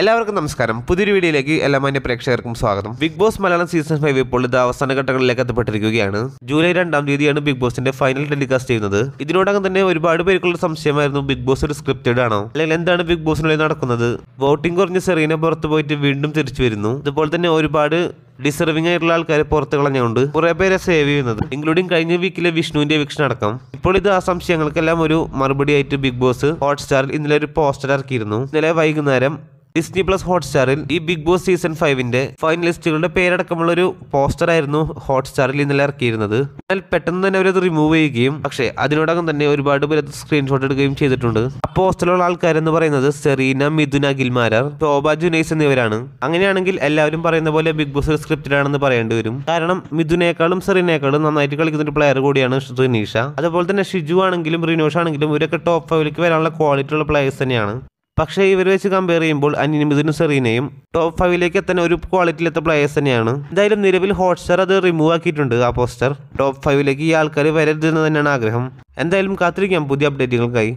എല്ലാവർക്കും നമസ്കാരം. പുതിയൊരു വീഡിയോയിലേക്ക് എല്ലാ മാന്യ പ്രേക്ഷകർക്കും സ്വാഗതം. Bigg Boss Malayalam season five ഇപ്പോൾ ഇത് അവസാന ഘട്ടങ്ങളിലേക്ക് എത്തപ്പെട്ടിരിക്കുകയാണ്. ജൂലൈ രണ്ടാം തീയതിയാണ് ബിഗ് ബോസിന്റെ ഫൈനൽ ടെലികാസ്റ്റ് ചെയ്യുന്നത്. ഇതിനോടകം തന്നെ ഒരുപാട് പേർക്കുള്ള സംശയമായിരുന്നു ബിഗ് ബോസ് ഒരു സ്ക്രിപ്റ്റഡ് ആണോ? അല്ലെങ്കിൽ എന്താണ് ബിഗ് ബോസിനുള്ളിൽ നടക്കുന്നത്? വോട്ടിംഗ് കുറഞ്ഞ് സെറീന പുറത്തു പോയിട്ട് വീണ്ടും തിരിച്ചു വരുന്നു. അതുപോലെ തന്നെ ഒരുപാട് ഡിസർവിംഗ് ആയിട്ടുള്ള ആൾക്കാരെ പുറത്ത് കളഞ്ഞുകൊണ്ട് കുറെ പേരെ സേവ് ചെയ്യുന്നത് ഇൻക്ലൂഡിംഗ് കഴിഞ്ഞ വീക്കിലെ വിഷ്ണുവിന്റെ വീക്ഷണം അടക്കം. ഇപ്പോൾ ഇത് ആ സംശയങ്ങൾക്കെല്ലാം ഒരു മറുപടി ആയിട്ട് ബിഗ് ബോസ് ഹോട്ട്സ്റ്റാറിൽ ഇന്നലെ ഒരു പോസ്റ്റർ ഇറക്കിയിരുന്നു. ഇന്നലെ വൈകുന്നേരം ഡിസ്നി പ്ലസ് ഹോട്ട്സ്റ്റാറിൽ ഈ ബിഗ് ബോസ് സീസൺ ഫൈവിന്റെ ഫൈനലിസ്റ്റുകളുടെ പേരടക്കമുള്ള ഒരു പോസ്റ്റർ ആയിരുന്നു ഹോട്ട്സ്റ്റാറിൽ ഇന്നലെ ഇറക്കിയിരുന്നത്. എന്നാൽ പെട്ടെന്ന് തന്നെ അവരത് റിമൂവ് ചെയ്യുകയും പക്ഷേ അതിനോടകം തന്നെ ഒരുപാട് പേര് സ്ക്രീൻഷോട്ട് എടുക്കുകയും ചെയ്തിട്ടുണ്ട്. ആ പോസ്റ്ററിലുള്ള ആൾക്കാരെന്ന് പറയുന്നത് സെറീന മിഥുന ഗിൽമാരർ ശോഭ ജുനൈസ് എന്നിവരാണ്. അങ്ങനെയാണെങ്കിൽ എല്ലാവരും പറയുന്ന പോലെ ബിഗ് ബോസ് സ്ക്രിപ്റ്റഡ് ആണെന്ന് പറയേണ്ടി വരും. കാരണം മിഥുനേക്കാളും സെറീനേക്കാളും നന്നായിട്ട് കളിക്കുന്ന ഒരു പ്ലെയർ കൂടിയാണ് റിനീഷ. അതുപോലെ തന്നെ ഷിജു ആണെങ്കിലും റിനോഷ് ആണെങ്കിലും ഇവരൊക്കെ ടോപ്പ് ഫൈവിലേക്ക് വരാനുള്ള ക്വാളിറ്റി ഉള്ള പ്ലേയേഴ്സ് തന്നെയാണ്. പക്ഷേ ഇവർ വെച്ച് കമ്പയർ ചെയ്യുമ്പോൾ അനിമിതിനും സെറീനയും ടോപ്പ് ഫൈവിലേക്ക് എത്താൻ ഒരു ക്വാളിറ്റിയിലെത്ത പ്ലേയേഴ്സ് തന്നെയാണ്. എന്തായാലും നിലവിൽ ഹോട്ട്സ്റ്റാർ അത് റിമൂവ് ആക്കിയിട്ടുണ്ട് ആ പോസ്റ്റർ ടോപ്പ് ഫൈവിലേക്ക് ഈ ആൾക്കാർ വരരുതെന്ന് തന്നെയാണ് ആഗ്രഹം. എന്തായാലും കാത്തിരിക്കാം പുതിയ അപ്ഡേറ്റുകൾക്കായി